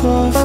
for